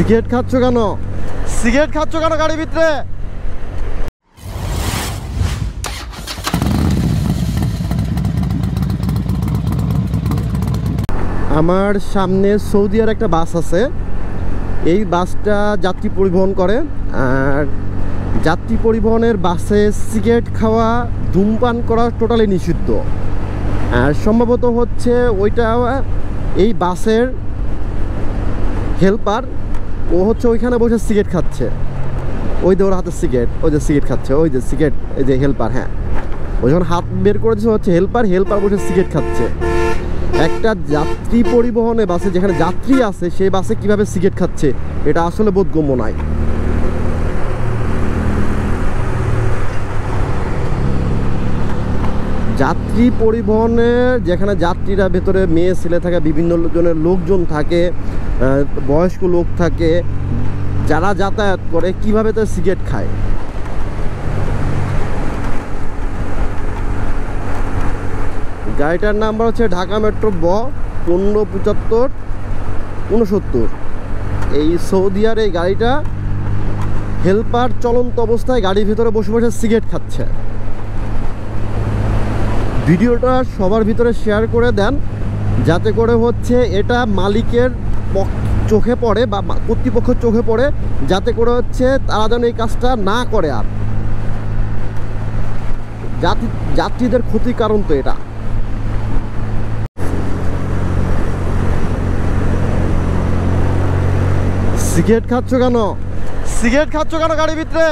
Cigarette খাচ্ছ কেন? Cigarette খাচ্ছ কেন গাড়ির ভিতরে? আমার সামনে সৌদি আর একটা বাস আছে। এই বাসটা যাত্রী পরিবহন করে। আর যাত্রী পরিবহনের বাসে সিগারেট খাওয়া, ধূমপান করা টোটালি নিষিদ্ধ। আর সম্ভবত হচ্ছে ওইটা এই বাসের হেল্পার ও হচ্ছে ওইখানে বসে সিগারেট খাচ্ছে। ওই যে ওর হাতে সিগারেট, ওই যে সিগারেট খাচ্ছে, ওই যে সিগারেট, এই যে হেল্পার হ্যাঁ। ও যখন হাত বের করে দিচ্ছে হচ্ছে হেল্পার হেল্পার বসে সিগারেট খাচ্ছে। একটা যাত্রী পরিবহনে বাসে, যেখানে যাত্রী আছে সেই বাসে কীভাবে সিগারেট খাচ্ছে, এটা আসলে বোধগম্য নয়। যাত্রী পরিবহনে যেখানে যাত্রীরা ভেতরে মেয়ে, ছেলে থাকে, বিভিন্ন জনের লোকজন থাকে বয়স্ক লোক থাকে, যারা যাতায়াত করে, কীভাবে তার সিগারেট খায়? গাড়িটার নাম্বার হচ্ছে ঢাকা মেট্রো ব পনেরো পঁচাত্তর উনসত্তর এই সৌদিয়ার এই গাড়িটা হেল্পার চলন্ত অবস্থায় গাড়ির ভিতরে বসে বসে সিগারেট খাচ্ছে। ভিডিওটা সবার ভিতরে শেয়ার করে দেন, যাতে করে হচ্ছে এটা মালিকের চোখে পড়ে বা কর্তৃপক্ষ চোখে পড়ে, যাতে করে হচ্ছে তারা যেন এই কাজটা না করে আর। যাত্রী যাত্রীদের ক্ষতির কারণ তো এটা। সিগারেট খাচ্ছ কেন? সিগারেট খাচ্ছ কেন গাড়ির ভিতরে?